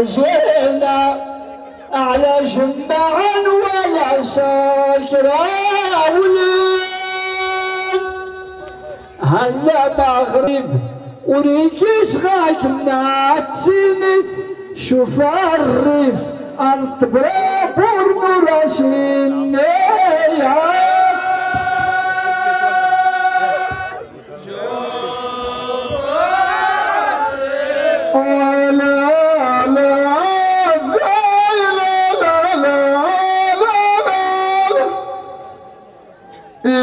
أزينا على جمعا ولا ساكرة هلا مغرب وريكيش غاك ناتسينس شوف الريف الطبرا بور مراشين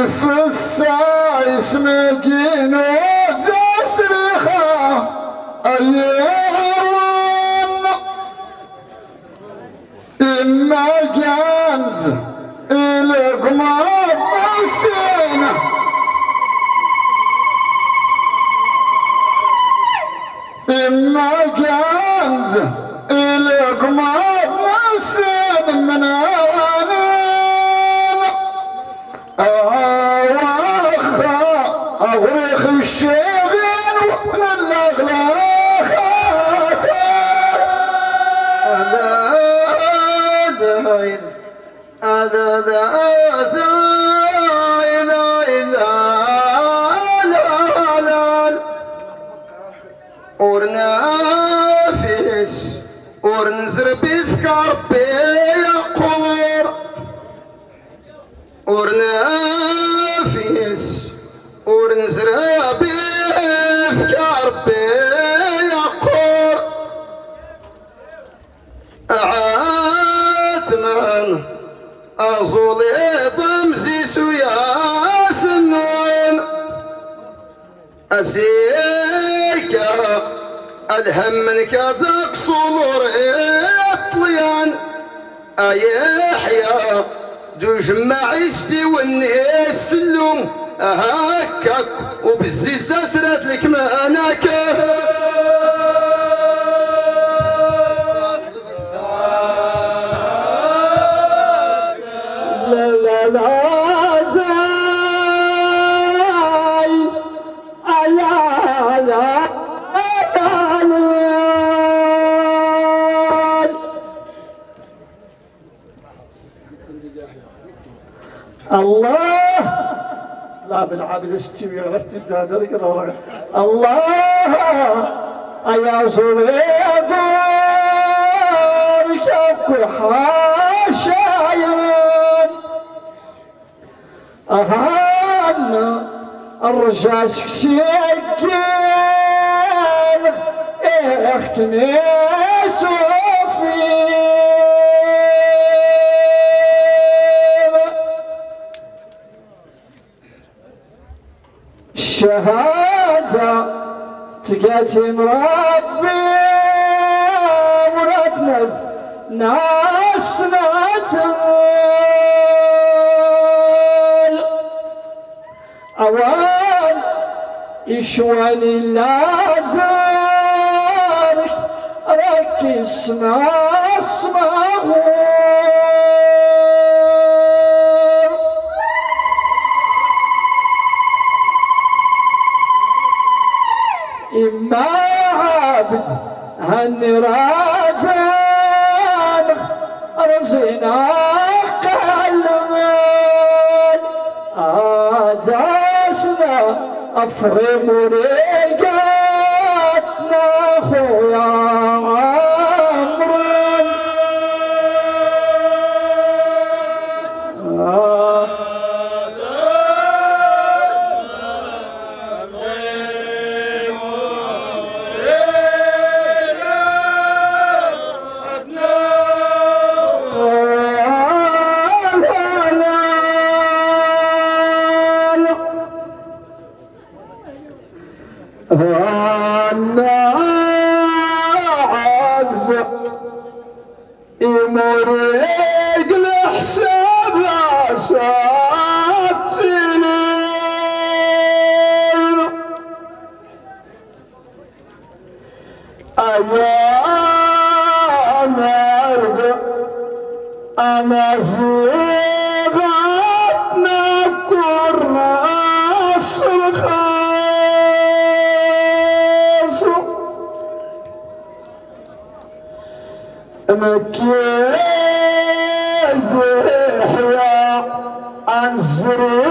يفسا اسمك ينوز صريخة أيام إما كانت القمر مسينه إما كنز إلك ما نسين من shit. أزولي ضمزي سويا سنون أسيك ألهم من كذاك صلور طليان أيحيا دوج معيشتي والناس سلوم. هكاك وبالزيزة سرات لك ماناك لا الله! لا بالعابز استوي غستي ذلك الله! يا صليدك حاشايا أهان الرجاج كشيكين أختني. الشهادة تقاسم ربي مراد ناس ناس أوان يشواني لازارك ركز ناس مغور إما عبد هالنراتان رزينا قلبان آزاسنا أفرم ريقاتنا خويا. مكيز يحيى عن زريق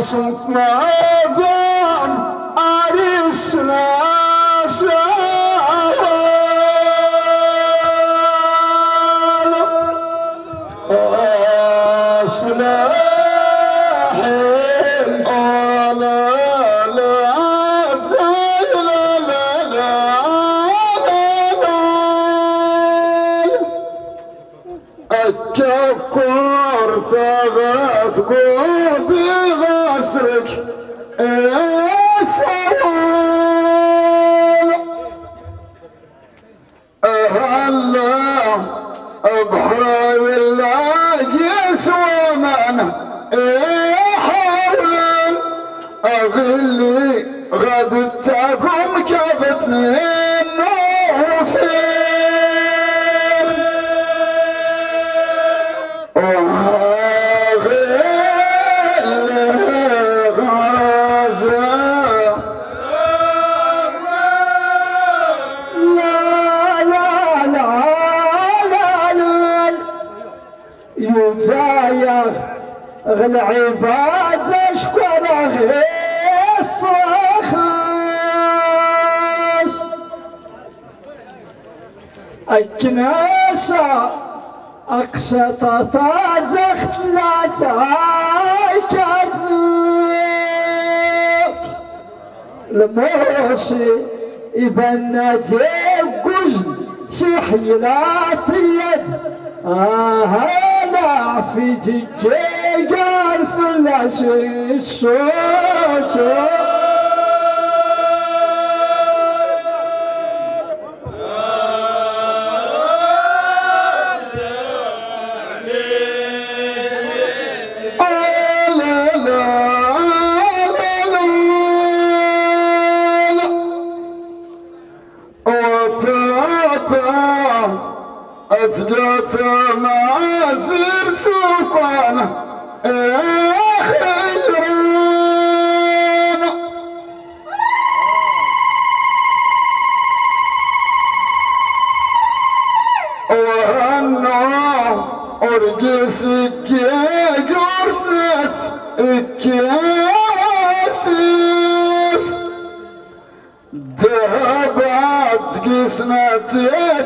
أصمت نظام أرسنا سوال الكفر تغت العباد اشكر غيس رخص الكناسة أقسط تازخت لا تايكدنك الموسي يبنى جوز سحيلات اليد آه أنا في جيجي la so so. وهنا أرقصك يا قرفت الكاسف ذهبت قسمة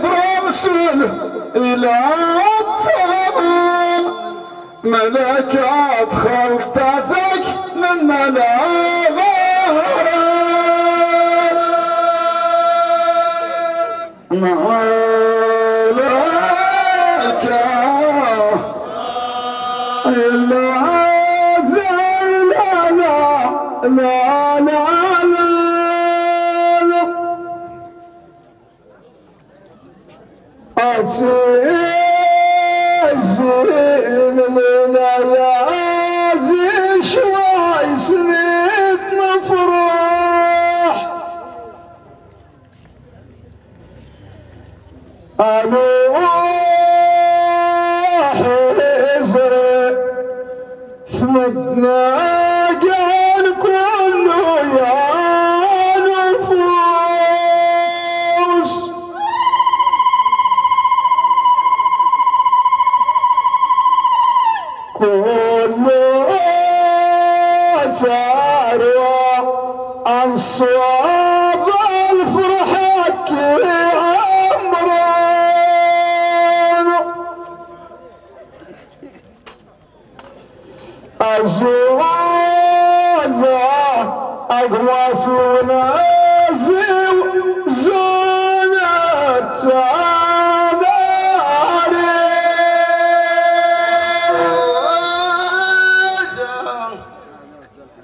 برمسل إلى التمام. ملكات خلطتك من ملاغات ملكات لا لا لا لا أتزين الليالي شوي سنين نفرح أروح حزري ثمتنا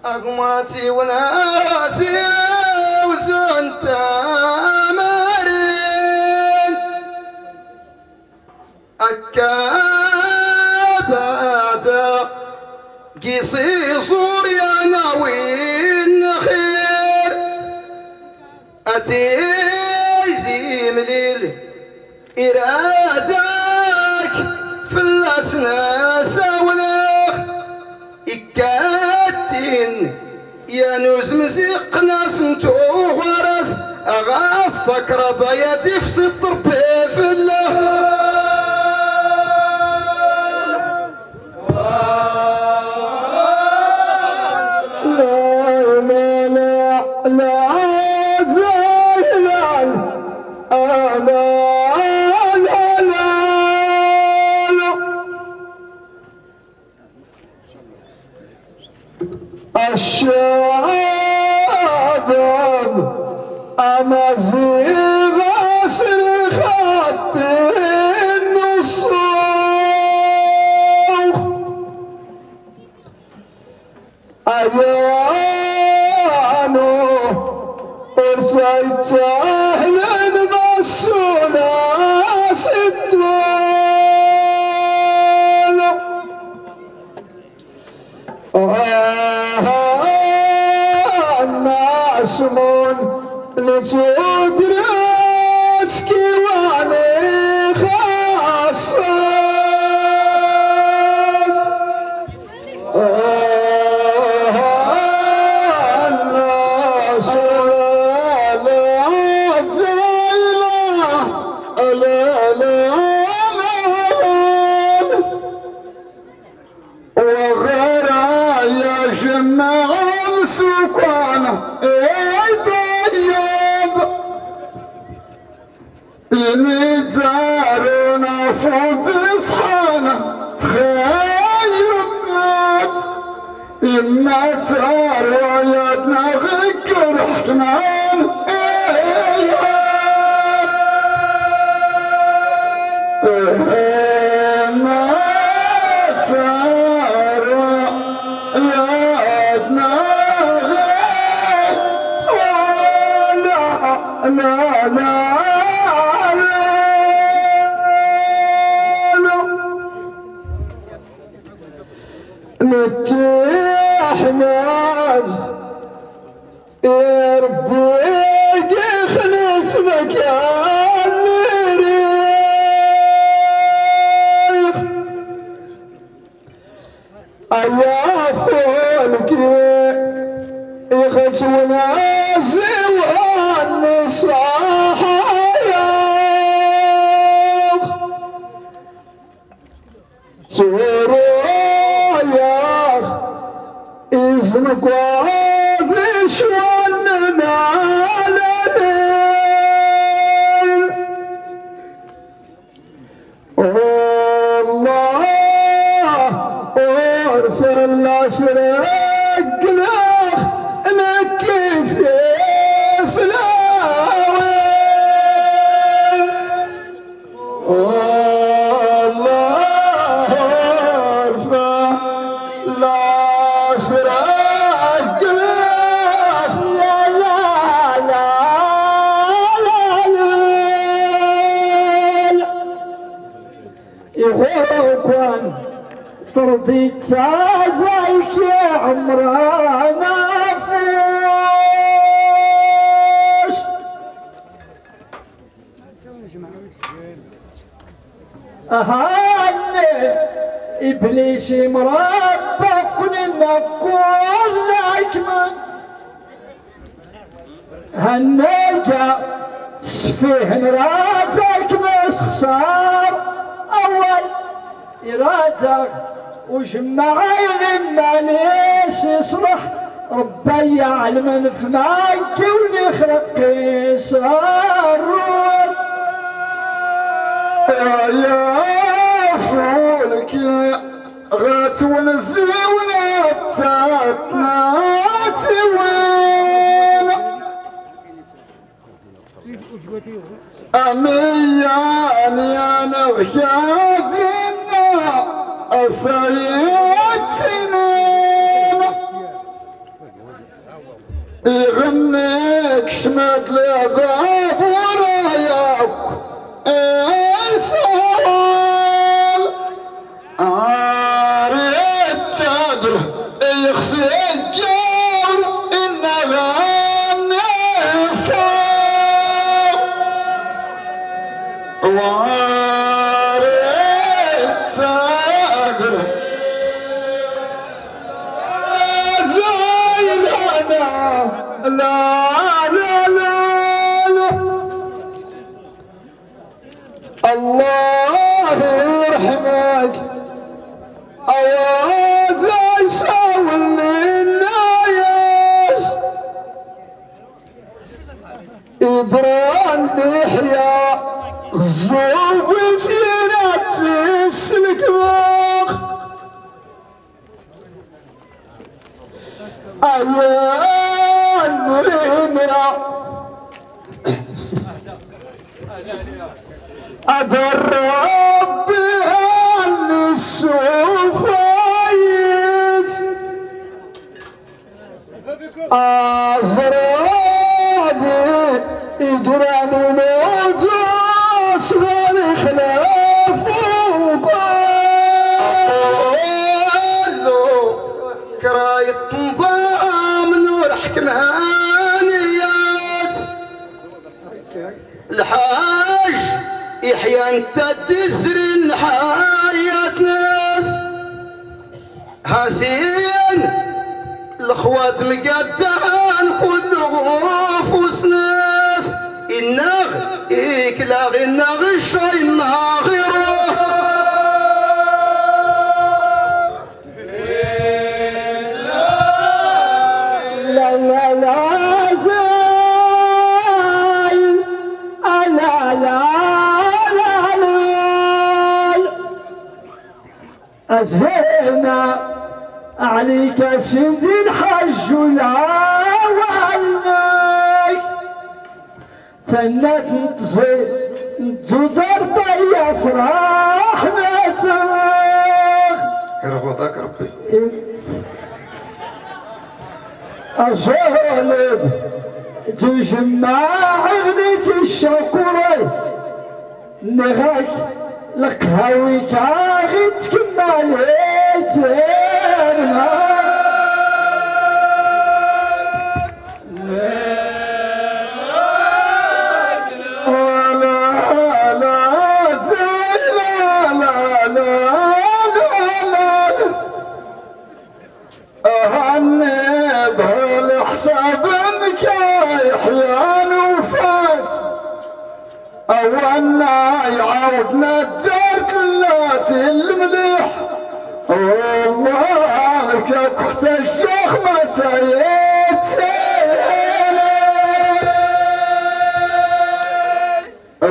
أقماتي وناسي وزنت مارين أكابات قصيصور يا ناوي النخير. أتيزي نوز مزيق ناس نتو ورس أغاصك رضا يدي في سطر بيف أرسلت أهلا مسونا ستوانا الناس من لتدرس لا لا como cual يغوكوان ترضي تازايك يا عمرانا فوش. أهاني إبليس مربق نقول لك من هنجا سفيه رازك مش خسار. أول يرازق وجمع يغمى ليش يصلح؟ ربي يعلم فماك ونخلق قيصر يا فولك غات ونزيونا تاتنا تسوينا أمي أني أنا يغنيك شمت لباب ورايك إبران بيحيا الزوب زينة تسلك مخ أيام مريمرا أدر السوفايز أزرادي يقراني زينا عليك سيدي الحج لا وعنك تنك نتزي تدر فرح نتاخ يرغضك ربي. أصولد تجمع عغنة الشكوري نغاك لقهوي كاغي تكمل لا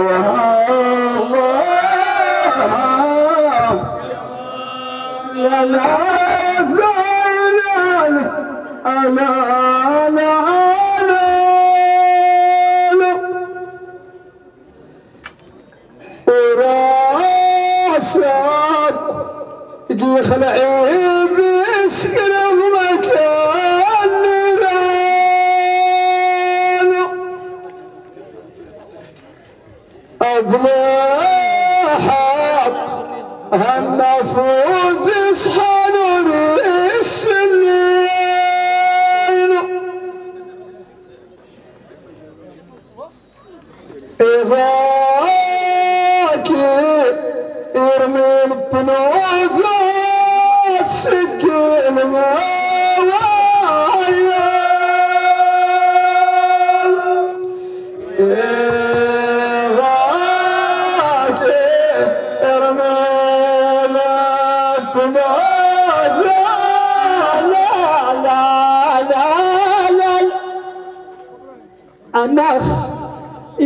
لا أنا أنا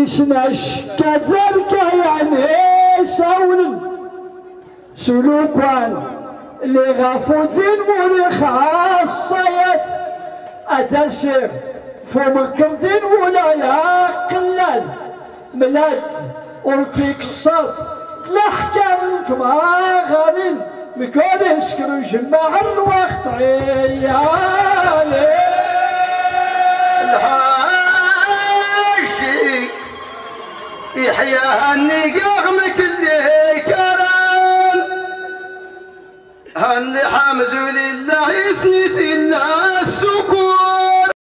إسمش كذلك يعني سون سلوكوان اللي غافوتين ولي خاصيات أتسير فمكبدين ولا يا قلال. ملاد قلتك الصوت الأحكام انت ما غادي مكون يسكنوا جمع الوقت عيالي. يحيا النقام كل كرم هل حمد لله سنة الله السكون.